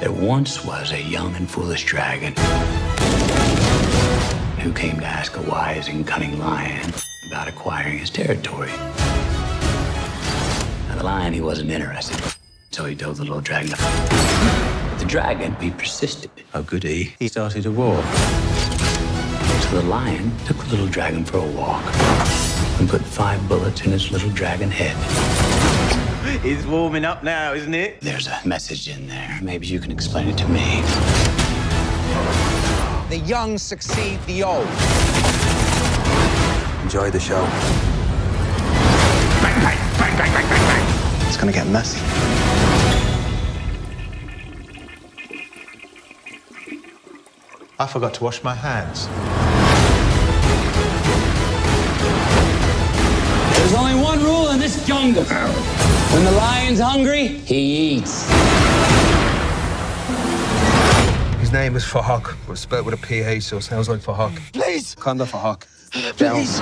There once was a young and foolish dragon who came to ask a wise and cunning lion about acquiring his territory. Now, the lion, he wasn't interested, so he told the little dragon. But the dragon, he persisted. Oh, goody. He started a war. So the lion took the little dragon for a walk and put five bullets in his little dragon head. It's warming up now, isn't it? There's a message in there. Maybe you can explain it to me. The young succeed the old. Enjoy the show. Bang, bang, bang, It's gonna get messy. I forgot to wash my hands. There's only one rule in this jungle. When the lion's hungry, he eats. His name is Fahak, but spelled with a PH, so it sounds like Fahak. Please! Kanda Fahak. Please!